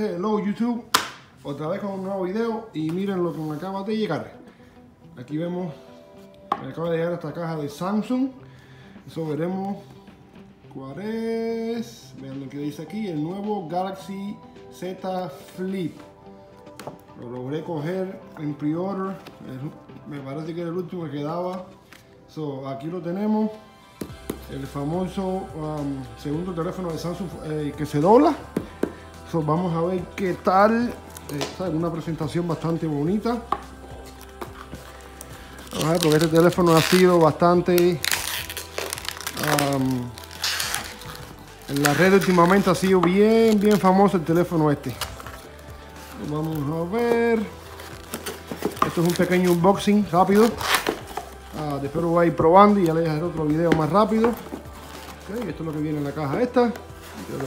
Hello YouTube, otra vez con un nuevo video y miren lo que me acaba de llegar. Aquí vemos, me acaba de llegar esta caja de Samsung. Eso veremos cuál es. Vean lo que dice aquí, el nuevo Galaxy Z Flip. Lo logré coger en pre-order. Me parece que era el último que quedaba. So, aquí lo tenemos el famoso um, segundo teléfono de Samsung eh, que se dobla. Vamos a ver qué tal. Eh, una presentación bastante bonita. A ver, porque este teléfono ha sido bastante... Um, en la red últimamente ha sido bien, bien famoso el teléfono este. Vamos a ver. Esto es un pequeño unboxing rápido. Después lo voy a ir probando y ya le dejaré otro video más rápido. esto es lo que viene en la caja esta.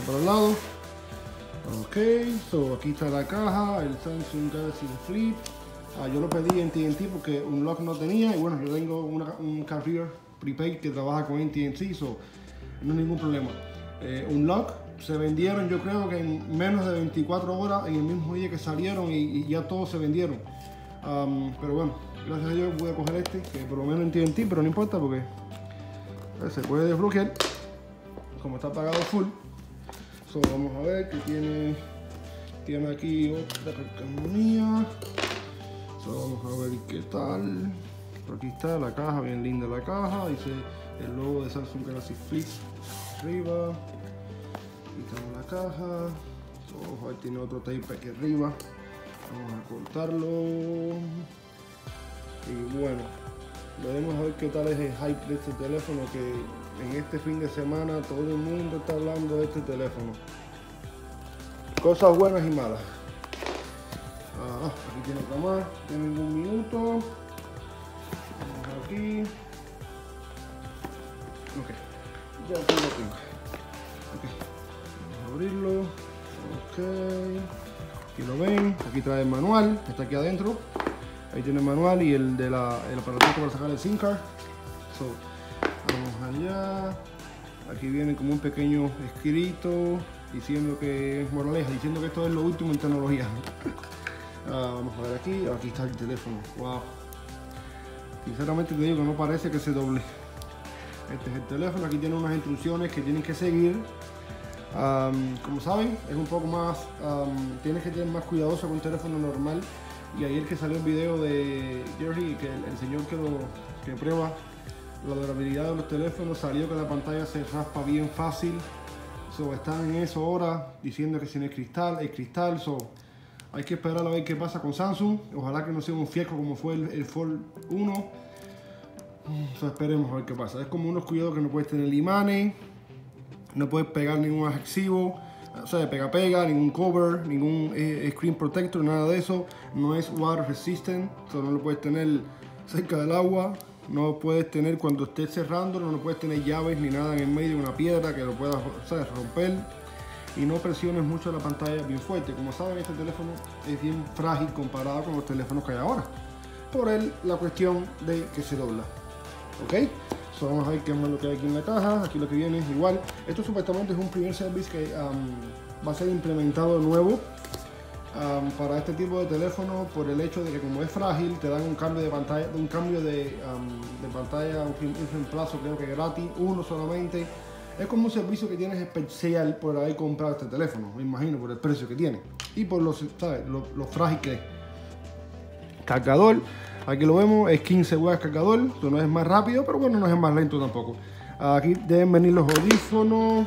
para el lado. Ok, so aquí está la caja, el Samsung Galaxy Flip. Ah, yo lo pedí en TNT porque un lock no tenía y bueno, yo tengo un carrier prepaid que trabaja con TNT, so no hay ningún problema. Eh, un lock se vendieron yo creo que en menos de 24 horas en el mismo día que salieron y, ya todos se vendieron. Um, pero bueno, gracias a Dios voy a coger este, que por lo menos en TNT, pero no importa porque eh, se puede desbloquear como está apagado full. So, vamos a ver que tiene, tiene aquí otra calcamonía. So, vamos a ver qué tal. Aquí está la caja, bien linda la caja. Dice el logo de Samsung Galaxy Flip arriba. Quitamos la caja. So, ahí tiene otro tape aquí arriba. Vamos a cortarlo. Y bueno, veremos a ver qué tal es el hype de este teléfono que en este fin de semana todo el mundo está hablando de este teléfono. Cosas buenas y malas. Ah, aquí tiene otra más, tiene un minuto. Aquí. Ok, ya aquí lo tengo. Ok, vamos a abrirlo. Ok, aquí lo ven, aquí trae el manual, está aquí adentro. Ahí tiene el manual y el de la, el aparatito para sacar el SIM card. Vamos allá. Aquí viene como un pequeño escrito diciendo que es moraleja, diciendo que esto es lo último en tecnología. Ah, vamos a ver aquí, aquí está el teléfono. Wow. Sinceramente te digo que no parece que se doble. Este es el teléfono, aquí tiene unas instrucciones que tienen que seguir. como saben, es un poco más, tienes que ser más cuidadoso con teléfono normal y ayer que salió un video de Jerry, que el, señor que, lo, que prueba la durabilidad de los teléfonos, salió que la pantalla se raspa bien fácil. So, están en eso ahora diciendo que si no es cristal, es cristal. So, hay que esperar a ver qué pasa con Samsung. Ojalá que no sea un fiasco como fue el, Fold 1. So, esperemos a ver qué pasa. Es como unos cuidados que no puedes tener imanes, no puedes pegar ningún adhesivo o sea, pega pega, ningún cover, ningún eh, screen protector, nada de eso. No es water resistant, no lo puedes tener cerca del agua. No puedes tener cuando estés cerrando, no puedes tener llaves ni nada en el medio, una piedra que lo puedas romper. Y no presiones mucho la pantalla bien fuerte. Como saben, este teléfono es bien frágil comparado con los teléfonos que hay ahora. Por él, la cuestión de que se dobla. ¿Ok? vamos a ver qué es lo que hay aquí en la caja. Aquí lo que viene es igual. Esto supuestamente es un primer service que va a ser implementado de nuevo para este tipo de teléfono por el hecho de que como es frágil te dan un cambio de pantalla, un cambio de, pantalla, un, reemplazo creo que gratis, uno solamente. Es como un servicio que tienes especial por haber comprado este teléfono, me imagino, por el precio que tiene y por los, ¿sabes? Lo, frágil que es. Cargador Aquí lo vemos, es 15 watts cargador, no es más rápido, pero bueno, no es más lento tampoco. Aquí deben venir los audífonos.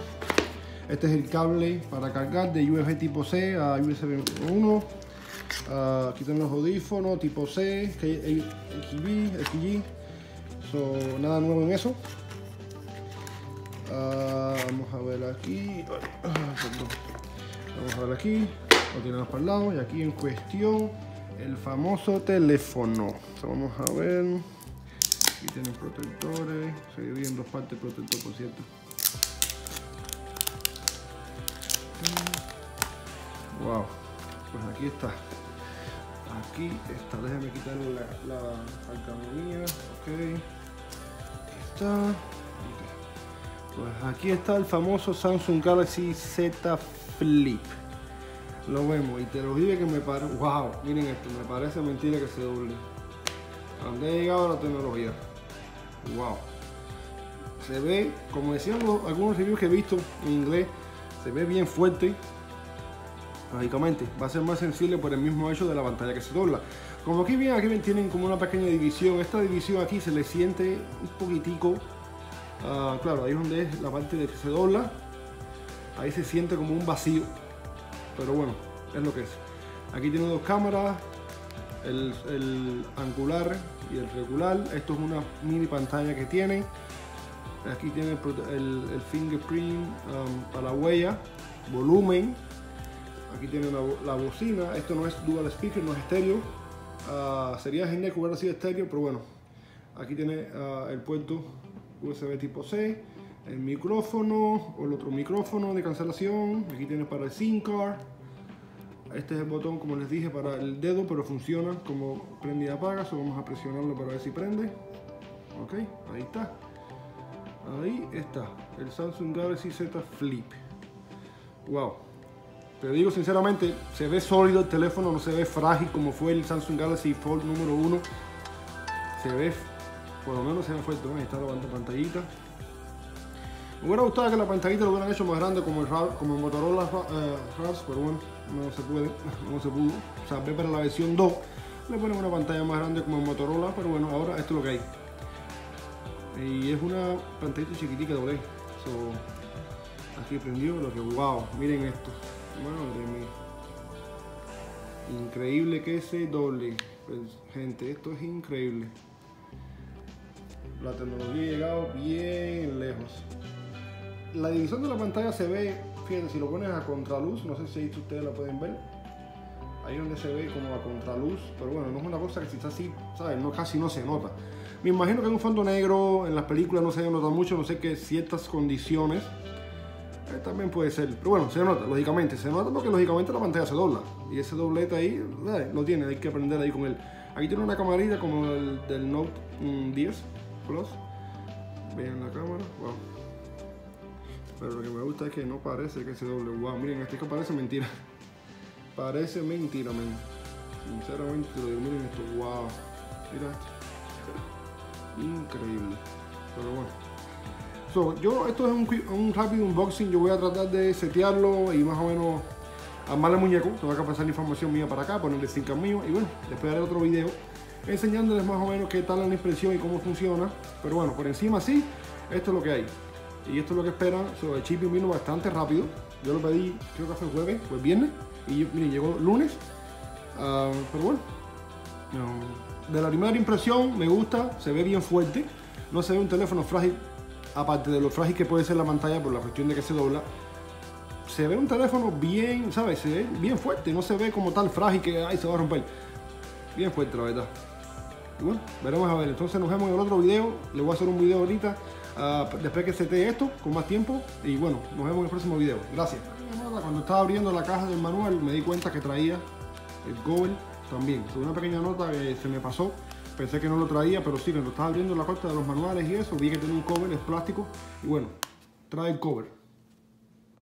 Este es el cable para cargar de USB tipo C a USB 1. aquí tenemos los audífonos tipo C, XB, XG. So, nada nuevo en eso. Ah, vamos a ver aquí. Vamos a ver aquí. Lo tenemos para el lado y aquí en cuestión el famoso teléfono. vamos a ver. Aquí tienen protectores. Se divide dos partes protector, por cierto. Wow. Pues aquí está. Aquí está. Déjenme quitar la, la Ok. Aquí está. Pues aquí está el famoso Samsung Galaxy Z Flip. Lo vemos y te lo dije que me parece, wow, miren esto, me parece mentira que se doble. ¿A dónde ha llegado la tecnología? Wow. Se ve, como decían algunos reviews que he visto en inglés, se ve bien fuerte. Lógicamente, va a ser más sensible por el mismo hecho de la pantalla que se dobla. Como aquí bien, aquí bien tienen como una pequeña división. Esta división aquí se le siente un poquitico. ah, claro, ahí es donde es la parte de que se dobla. Ahí se siente como un vacío. Pero bueno, es lo que es. Aquí tiene dos cámaras, el, el angular y el regular. Esto es una mini pantalla que tiene. Aquí tiene el, fingerprint para la huella, volumen. Aquí tiene la bocina. Esto no es dual speaker, no es estéreo. Ah, sería genial que hubiera sido estéreo, pero bueno. Aquí tiene ah, el puerto USB tipo C, el micrófono o el otro micrófono de cancelación. Aquí tiene para el SIM card. Este es el botón, como les dije, para el dedo, pero funciona como prende y apaga. So vamos a presionarlo para ver si prende. Ok, ahí está. Ahí está, el Samsung Galaxy Z Flip. Wow. Te digo sinceramente, se ve sólido el teléfono, no se ve frágil como fue el Samsung Galaxy Fold número 1. Se ve, por lo menos se ve fuerte. ¿no? Está la pant- pantallita. Me hubiera gustado que la pantallita lo hubieran hecho más grande como el, como el Motorola Razr, pero bueno, no se puede, no se pudo. O sea, ve para la versión 2, le ponen una pantalla más grande como el Motorola, pero bueno, ahora esto es lo que hay. Y es una pantallita chiquitica doble. So, aquí prendió lo que wow, miren esto. Madre mía. Increíble que se doble. Pues, gente, esto es increíble. La tecnología ha llegado bien lejos. La división de la pantalla se ve, fíjense, si lo pones a contraluz, no sé si ustedes la pueden ver. Ahí donde se ve como a contraluz, pero bueno, no es una cosa que si está así, ¿sabes? No, casi no se nota. Me imagino que en un fondo negro, en las películas no se nota mucho, no sé que ciertas condiciones eh, también puede ser. Pero bueno, se nota, lógicamente, se nota porque lógicamente la pantalla se dobla. Y ese doblete ahí, ¿sabes? lo tiene, hay que aprender ahí con él. Aquí tiene una camarita como el del Note mm, 10 Plus. Vean la cámara, wow. Pero lo que me gusta es que no parece que se doble. Wow, miren, este que parece mentira. Parece mentira, men. Sinceramente te lo digo, miren esto, wow. Mira esto. Increíble. Pero bueno. Yo, esto es un, rápido unboxing. Yo voy a tratar de setearlo y más o menos armarle el muñeco. Tengo que pasar la información mía para acá, ponerle 5 mío. Y bueno, después haré otro video enseñándoles más o menos qué tal la impresión y cómo funciona. Pero bueno, por encima sí, esto es lo que hay. Y esto es lo que esperan. So, el shipping vino bastante rápido. Yo lo pedí, creo que fue jueves, fue viernes. Y miren, llegó lunes. Ah, pero bueno, no. de la primera impresión me gusta, se ve bien fuerte. No se ve un teléfono frágil, aparte de lo frágil que puede ser la pantalla por la cuestión de que se dobla. Se ve un teléfono bien, ¿sabes? Se ve bien fuerte, no se ve como tal frágil que ay, se va a romper. Bien fuerte, la verdad. Y bueno, veremos a ver. Entonces nos vemos en el otro video. Le voy a hacer un video ahorita, ah, después que setee esto, con más tiempo. Y bueno, nos vemos en el próximo video. Gracias. Cuando estaba abriendo la caja del manual, me di cuenta que traía el Google también. Una pequeña nota que se me pasó. Pensé que no lo traía, pero sí, cuando estaba abriendo la parte de los manuales y eso, vi que tenía un cover, es plástico. Y bueno, trae el cover.